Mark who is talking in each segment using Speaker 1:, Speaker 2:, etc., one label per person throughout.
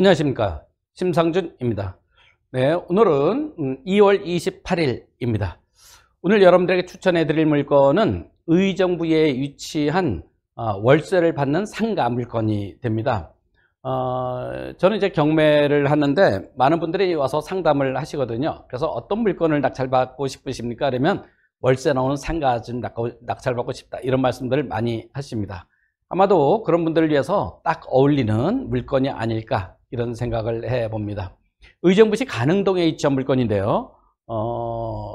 Speaker 1: 안녕하십니까. 심상준입니다. 네 오늘은 2월 음, 28일입니다. 오늘 여러분들에게 추천해 드릴 물건은 의정부에 위치한 어, 월세를 받는 상가 물건이 됩니다 어, 저는 이제 경매를 하는데 많은 분들이 와서 상담을 하시거든요 그래서 어떤 물건을 낙찰받고 싶으십니까 그러면 월세 나오는 상가 좀 낙찰받고 싶다 이런 말씀들을 많이 하십니다 아마도 그런 분들을 위해서 딱 어울리는 물건이 아닐까 이런 생각을 해봅니다. 의정부시 가능동에 위치한 물건인데요. 어,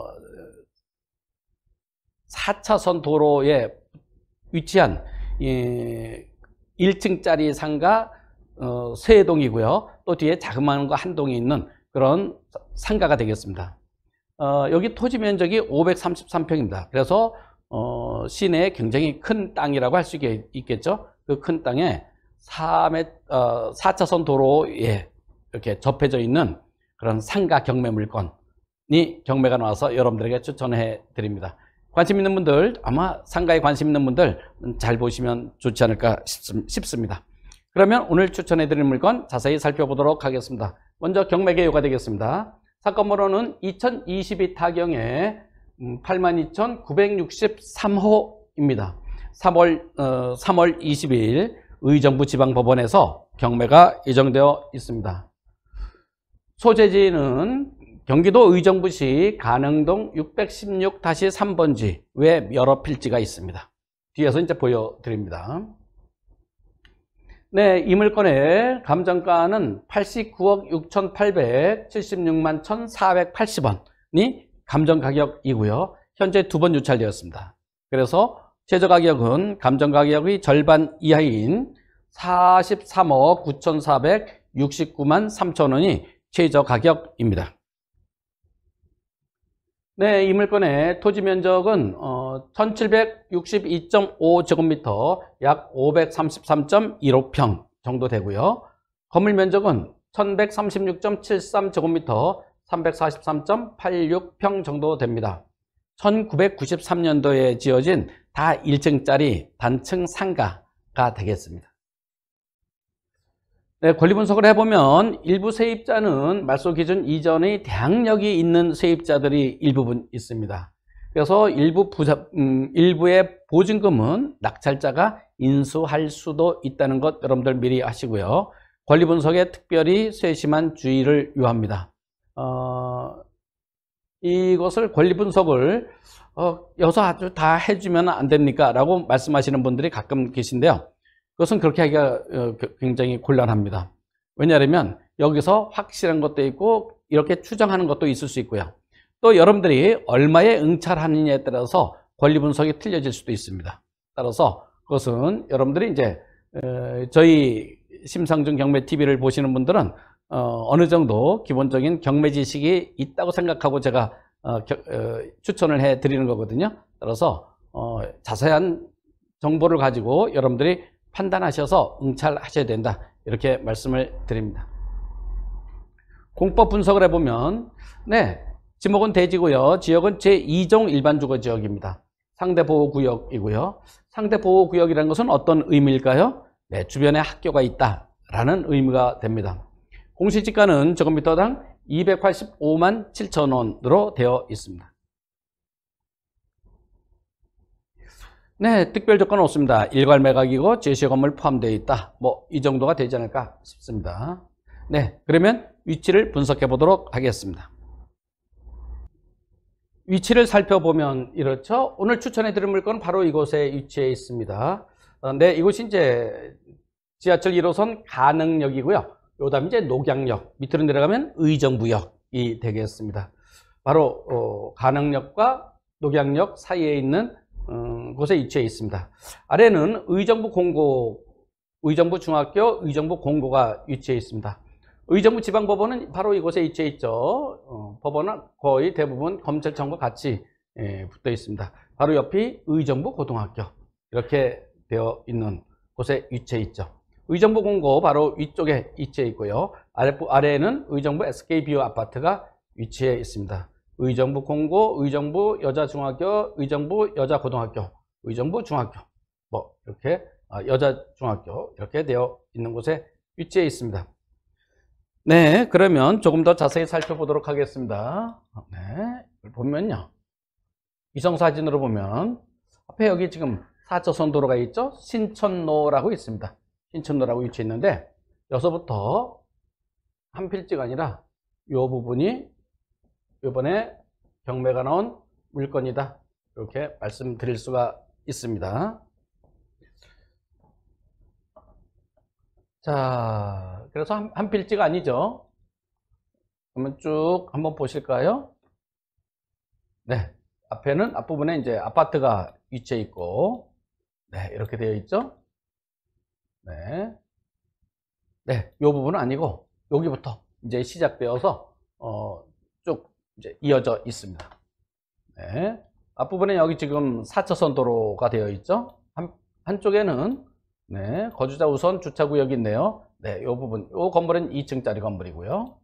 Speaker 1: 4차선 도로에 위치한 예, 1층짜리 상가 어, 세 동이고요. 또 뒤에 자그마한 거 한 동이 있는 그런 상가가 되겠습니다. 어, 여기 토지 면적이 533평입니다. 그래서 어, 시내에 굉장히 큰 땅이라고 할 수 있겠죠. 그 큰 땅에 3회, 어, 4차선 도로에 이렇게 접해져 있는 그런 상가 경매 물건이 경매가 나와서 여러분들에게 추천해 드립니다. 관심 있는 분들, 아마 상가에 관심 있는 분들 잘 보시면 좋지 않을까 싶습니다. 그러면 오늘 추천해 드릴 물건 자세히 살펴보도록 하겠습니다. 먼저 경매 개요가 되겠습니다. 사건 번호는 2022 타경의 82,963호입니다. 3월, 어, 3월 20일 의정부 지방법원에서 경매가 예정되어 있습니다. 소재지는 경기도 의정부시 가능동 616-3번지 외 여러 필지가 있습니다. 뒤에서 이제 보여드립니다. 네, 이 물건의 감정가는 89억 6,876만 1,480원이 감정가격이고요. 현재 두 번 유찰되었습니다. 그래서 최저가격은 감정가격의 절반 이하인 43억 9,469만 3천원이 최저가격입니다. 네, 이 물건의 토지 면적은 어, 1762.5제곱미터 약 533.15평 정도 되고요. 건물 면적은 1136.73제곱미터 343.86평 정도 됩니다. 1993년도에 지어진 다 1층짜리 단층 상가가 되겠습니다. 네, 권리 분석을 해보면 일부 세입자는 말소 기준 이전의 대항력이 있는 세입자들이 일부분 있습니다. 그래서 일부 부자, 음, 일부의 보증금은 낙찰자가 인수할 수도 있다는 것 여러분들 미리 아시고요. 권리 분석에 특별히 세심한 주의를 요합니다. 어, 이것을 권리 분석을 어, 여기서 아주 다 해주면 안 됩니까? 라고 말씀하시는 분들이 가끔 계신데요. 그것은 그렇게 하기가 어, 굉장히 곤란합니다. 왜냐하면 여기서 확실한 것도 있고 이렇게 추정하는 것도 있을 수 있고요. 또 여러분들이 얼마에 응찰하느냐에 따라서 권리 분석이 틀려질 수도 있습니다. 따라서 그것은 여러분들이 이제 어, 저희 심상중 경매 TV를 보시는 분들은 어, 느 정도 기본적인 경매 지식이 있다고 생각하고 제가 어, 추천을 해 드리는 거거든요. 따라서 어, 자세한 정보를 가지고 여러분들이 판단하셔서 응찰하셔야 된다. 이렇게 말씀을 드립니다. 공법 분석을 해보면 네 지목은 대지고요. 지역은 제2종 일반주거지역입니다. 상대보호구역이고요. 상대보호구역이라는 것은 어떤 의미일까요? 네, 주변에 학교가 있다라는 의미가 됩니다. 공시지가는 제곱미터당 285만 7천 원으로 되어 있습니다. 네, 특별 조건은 없습니다. 일괄 매각이고 제시 건물 포함되어 있다. 뭐 이 정도가 되지 않을까 싶습니다. 네, 그러면 위치를 분석해 보도록 하겠습니다. 위치를 살펴보면 이렇죠. 오늘 추천해 드릴 물건은 바로 이곳에 위치해 있습니다. 어, 네, 이곳이 이제 지하철 1호선 가능역이고요. 요 다음에 이제 녹양역, 밑으로 내려가면 의정부역이 되겠습니다. 바로 어, 가능역과 녹양역 사이에 있는 어, 곳에 위치해 있습니다. 아래는 의정부 공고, 의정부 중학교, 의정부 공고가 위치해 있습니다. 의정부 지방법원은 바로 이곳에 위치해 있죠. 어, 법원은 거의 대부분 검찰청과 같이 예, 붙어 있습니다. 바로 옆이 의정부 고등학교 이렇게 되어 있는 곳에 위치해 있죠. 의정부 공고 바로 위쪽에 위치해 있고요. 아래, 아래에는 의정부 SK비오 아파트가 위치해 있습니다. 의정부 공고, 의정부 여자중학교, 의정부 여자고등학교, 의정부 중학교, 뭐 이렇게 아, 여자중학교 이렇게 되어 있는 곳에 위치해 있습니다. 네, 그러면 조금 더 자세히 살펴보도록 하겠습니다. 네, 보면요. 위성사진으로 보면 앞에 여기 지금 4차선 도로가 있죠? 신천로라고 있습니다. 신천로라고 위치해 있는데 여기서부터 한 필지가 아니라 이 부분이 이번에 경매가 나온 물건이다. 이렇게 말씀드릴 수가 있습니다. 자, 그래서 한, 한 필지가 아니죠. 그러면 쭉 한번 보실까요? 네. 앞에는 앞부분에 이제 아파트가 위치해 있고, 네, 이렇게 되어 있죠. 네. 네, 이 부분은 아니고, 여기부터 이제 시작되어서, 어, 쭉 이제 이어져 있습니다. 네. 앞부분에 여기 지금 4차선 도로가 되어 있죠. 한, 한쪽에는, 네, 거주자 우선 주차구역이 있네요. 네, 이 부분, 이 건물은 2층짜리 건물이고요.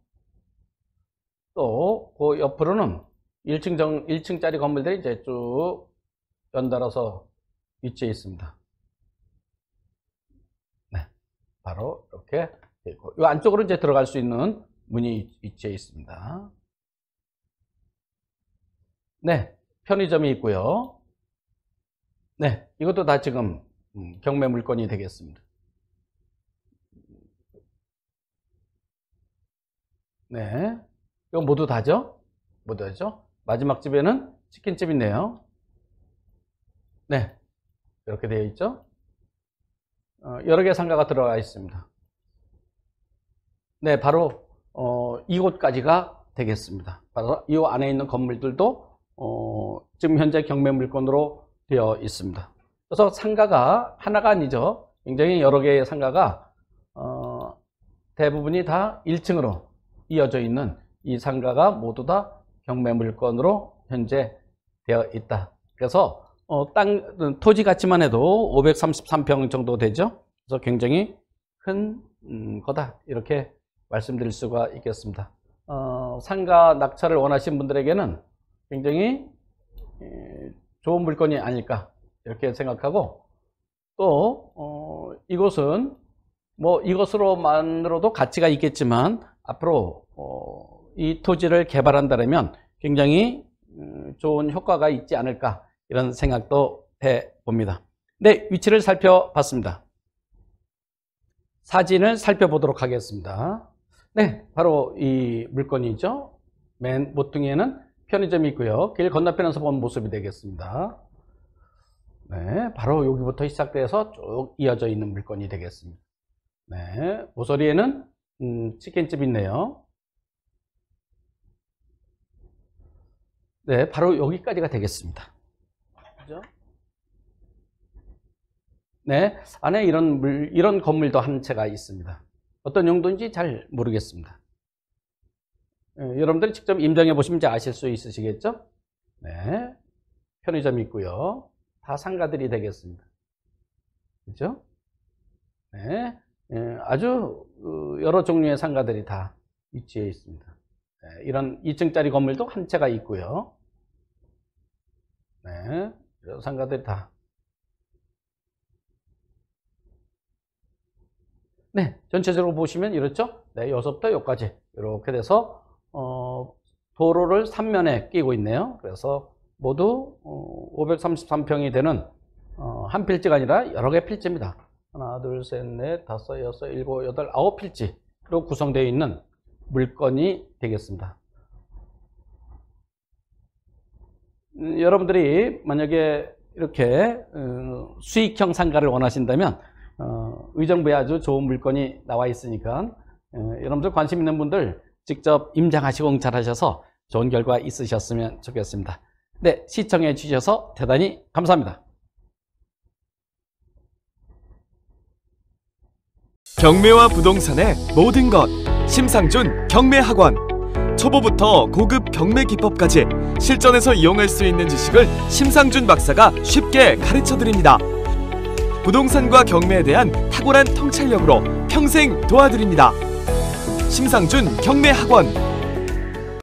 Speaker 1: 또, 그 옆으로는 1층 정, 1층짜리 건물들이 이제 쭉 연달아서 위치해 있습니다. 네. 바로 이렇게 있고. 이 안쪽으로 이제 들어갈 수 있는 문이 위치해 있습니다. 네. 편의점이 있고요. 네. 이것도 다 지금 음, 경매 물건이 되겠습니다. 네. 이건 모두 다죠? 모두 다죠? 마지막 집에는 치킨집 있네요. 네. 이렇게 되어 있죠. 어, 여러 개 상가가 들어가 있습니다. 네, 바로 어, 이곳까지가 되겠습니다. 바로 이 안에 있는 건물들도 어, 지금 현재 경매 물건으로 되어 있습니다. 그래서 상가가 하나가 아니죠. 굉장히 여러 개의 상가가 어, 대부분이 다 1층으로 이어져 있는 이 상가가 모두 다 경매 물건으로 현재 되어 있다. 그래서 어, 땅 토지 가치만 해도 533평 정도 되죠. 그래서 굉장히 큰 음, 거다 이렇게 말씀드릴 수가 있겠습니다. 어, 상가 낙찰을 원하신 분들에게는 굉장히 에, 좋은 물건이 아닐까 이렇게 생각하고 또 어, 이곳은 뭐 이것으로만으로도 가치가 있겠지만 앞으로 어, 이 토지를 개발한다면 굉장히 음, 좋은 효과가 있지 않을까 이런 생각도 해 봅니다. 네, 위치를 살펴봤습니다. 사진을 살펴보도록 하겠습니다. 네, 바로 이 물건이죠. 맨 모퉁이에는 편의점이 있고요. 길 건너편에서 본 모습이 되겠습니다. 네, 바로 여기부터 시작돼서 쭉 이어져 있는 물건이 되겠습니다. 네, 모서리에는 음, 치킨집 있네요. 네, 바로 여기까지가 되겠습니다. 그죠? 네, 안에 이런 물, 이런 건물도 한 채가 있습니다. 어떤 용도인지 잘 모르겠습니다. 네, 여러분들이 직접 임정해 보시면 이제 아실 수 있으시겠죠? 네, 편의점이 있고요. 다 상가들이 되겠습니다. 그죠? 네, 네 아주 어, 여러 종류의 상가들이 다 위치해 있습니다. 네, 이런 2층짜리 건물도 한 채가 있고요. 네, 상가들이 다. 네, 전체적으로 보시면 이렇죠? 네, 여기서부터 여기까지 이렇게 돼서 어, 도로를 3면에 끼고 있네요. 그래서 모두 어, 533평이 되는 어, 한 필지가 아니라 여러 개 필지입니다. 하나, 둘, 셋, 넷, 다섯, 여섯, 일곱, 여덟, 아홉 필지로 구성되어 있는 물건이 되겠습니다. 음, 여러분들이 만약에 이렇게 어, 수익형 상가를 원하신다면 어, 의정부에 아주 좋은 물건이 나와 있으니까 어, 여러분들 관심 있는 분들 직접 임장하시고 응찰하셔서 좋은 결과 있으셨으면 좋겠습니다. 네, 시청해 주셔서 대단히 감사합니다.
Speaker 2: 경매와 부동산의 모든 것 심상준 경매학원 초보부터 고급 경매 기법까지 실전에서 이용할 수 있는 지식을 심상준 박사가 쉽게 가르쳐 드립니다. 부동산과 경매에 대한 탁월한 통찰력으로 평생 도와드립니다. 심상준 경매학원